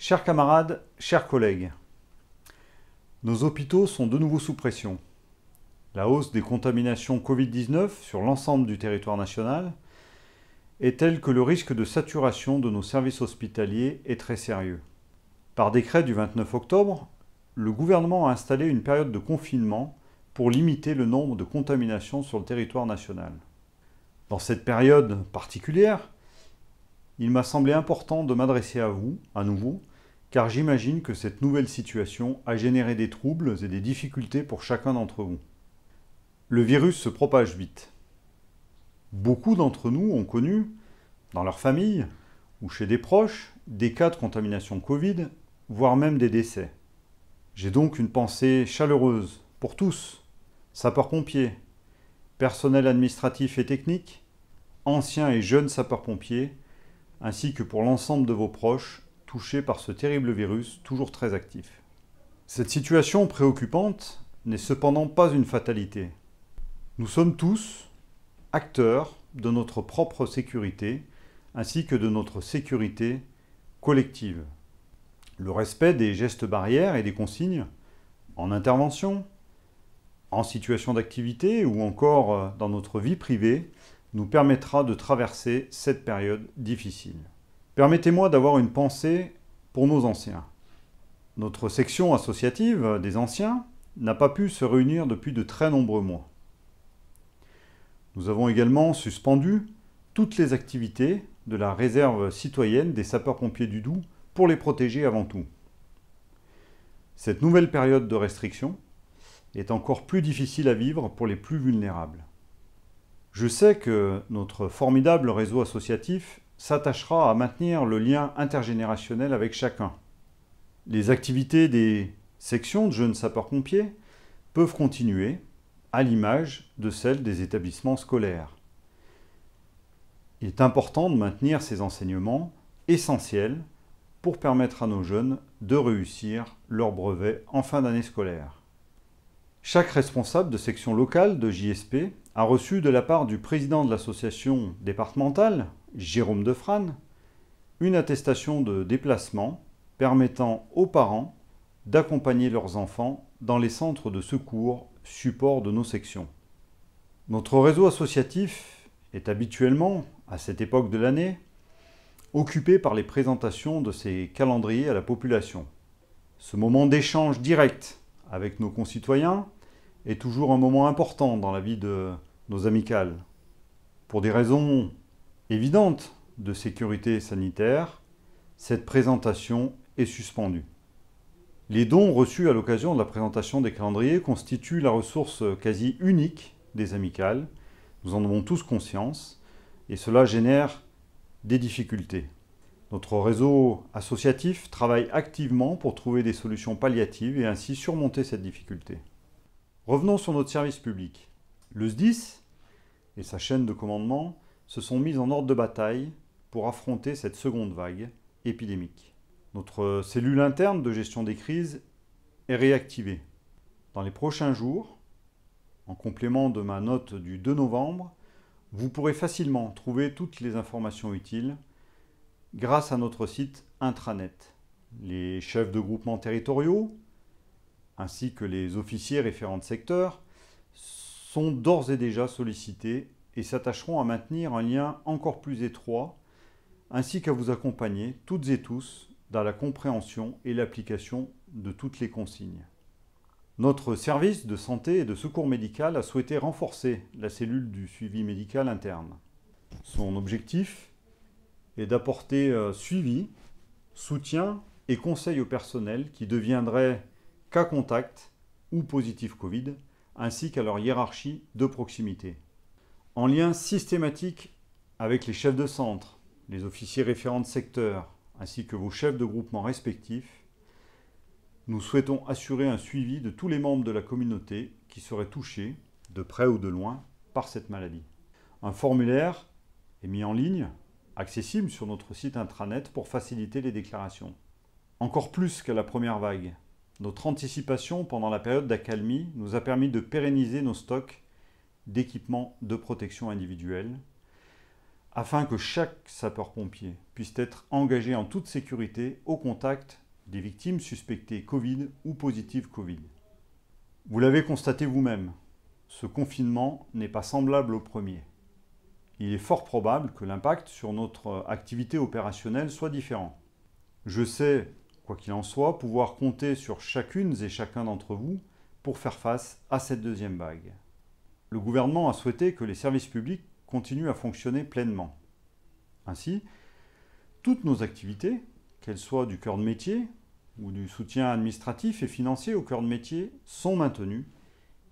Chers camarades, chers collègues, nos hôpitaux sont de nouveau sous pression. La hausse des contaminations Covid-19 sur l'ensemble du territoire national est telle que le risque de saturation de nos services hospitaliers est très sérieux. Par décret du 29 octobre, le gouvernement a installé une période de confinement pour limiter le nombre de contaminations sur le territoire national. Dans cette période particulière, il m'a semblé important de m'adresser à vous, à nouveau, car j'imagine que cette nouvelle situation a généré des troubles et des difficultés pour chacun d'entre vous. Le virus se propage vite. Beaucoup d'entre nous ont connu, dans leur famille ou chez des proches, des cas de contamination Covid, voire même des décès. J'ai donc une pensée chaleureuse pour tous, sapeurs-pompiers, personnel administratif et technique, anciens et jeunes sapeurs-pompiers, ainsi que pour l'ensemble de vos proches touchés par ce terrible virus toujours très actif. Cette situation préoccupante n'est cependant pas une fatalité. Nous sommes tous acteurs de notre propre sécurité ainsi que de notre sécurité collective. Le respect des gestes barrières et des consignes en intervention, en situation d'activité ou encore euh, dans notre vie privée nous permettra de traverser cette période difficile. Permettez-moi d'avoir une pensée pour nos anciens. Notre section associative des anciens n'a pas pu se réunir depuis de très nombreux mois. Nous avons également suspendu toutes les activités de la réserve citoyenne des sapeurs-pompiers du Doubs pour les protéger avant tout. Cette nouvelle période de restriction est encore plus difficile à vivre pour les plus vulnérables. Je sais que notre formidable réseau associatif s'attachera à maintenir le lien intergénérationnel avec chacun. Les activités des sections de jeunes sapeurs-pompiers peuvent continuer à l'image de celles des établissements scolaires. Il est important de maintenir ces enseignements essentiels pour permettre à nos jeunes de réussir leur brevet en fin d'année scolaire. Chaque responsable de section locale de JSP a reçu de la part du président de l'association départementale, Jérôme Defrane, une attestation de déplacement permettant aux parents d'accompagner leurs enfants dans les centres de secours support de nos sections. Notre réseau associatif est habituellement, à cette époque de l'année, occupé par les présentations de ces calendriers à la population. Ce moment d'échange direct avec nos concitoyens est toujours un moment important dans la vie de nos amicales. Pour des raisons évidentes de sécurité sanitaire, cette présentation est suspendue. Les dons reçus à l'occasion de la présentation des calendriers constituent la ressource quasi unique des amicales. Nous en avons tous conscience et cela génère des difficultés. Notre réseau associatif travaille activement pour trouver des solutions palliatives et ainsi surmonter cette difficulté. Revenons sur notre service public. Le SDIS et sa chaîne de commandement se sont mis en ordre de bataille pour affronter cette seconde vague épidémique. Notre cellule interne de gestion des crises est réactivée. Dans les prochains jours, en complément de ma note du 2 novembre, vous pourrez facilement trouver toutes les informations utiles grâce à notre site intranet. Les chefs de groupements territoriaux, ainsi que les officiers référents de secteur, sont d'ores et déjà sollicités et s'attacheront à maintenir un lien encore plus étroit, ainsi qu'à vous accompagner toutes et tous dans la compréhension et l'application de toutes les consignes. Notre service de santé et de secours médical a souhaité renforcer la cellule du suivi médical interne. Son objectif est d'apporter euh, suivi, soutien et conseil au personnel qui deviendrait cas contact ou positif Covid, ainsi qu'à leur hiérarchie de proximité. En lien systématique avec les chefs de centre, les officiers référents de secteur, ainsi que vos chefs de groupement respectifs, nous souhaitons assurer un suivi de tous les membres de la communauté qui seraient touchés, de près ou de loin, par cette maladie. Un formulaire est mis en ligne, accessible sur notre site intranet pour faciliter les déclarations. Encore plus qu'à la première vague, notre anticipation pendant la période d'accalmie nous a permis de pérenniser nos stocks d'équipements de protection individuelle, afin que chaque sapeur-pompier puisse être engagé en toute sécurité au contact des victimes suspectées Covid ou positives Covid. Vous l'avez constaté vous-même, ce confinement n'est pas semblable au premier. Il est fort probable que l'impact sur notre activité opérationnelle soit différent. Je sais, quoi qu'il en soit, pouvoir compter sur chacune et chacun d'entre vous pour faire face à cette deuxième vague. Le gouvernement a souhaité que les services publics continue à fonctionner pleinement. Ainsi, toutes nos activités, qu'elles soient du cœur de métier ou du soutien administratif et financier au cœur de métier, sont maintenues,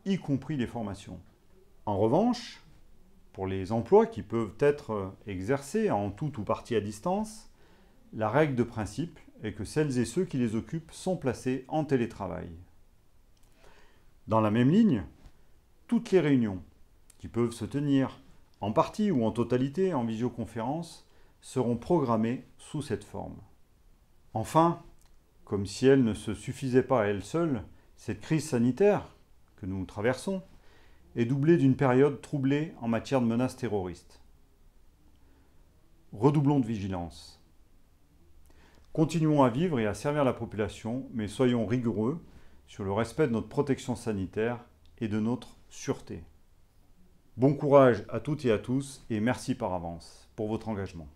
y compris les formations. En revanche, pour les emplois qui peuvent être exercés en tout ou partie à distance, la règle de principe est que celles et ceux qui les occupent sont placés en télétravail. Dans la même ligne, toutes les réunions qui peuvent se tenir en partie ou en totalité en visioconférence, seront programmées sous cette forme. Enfin, comme si elle ne se suffisait pas à elle seule, cette crise sanitaire que nous traversons est doublée d'une période troublée en matière de menaces terroristes. Redoublons de vigilance. Continuons à vivre et à servir la population, mais soyons rigoureux sur le respect de notre protection sanitaire et de notre sûreté. Bon courage à toutes et à tous et merci par avance pour votre engagement.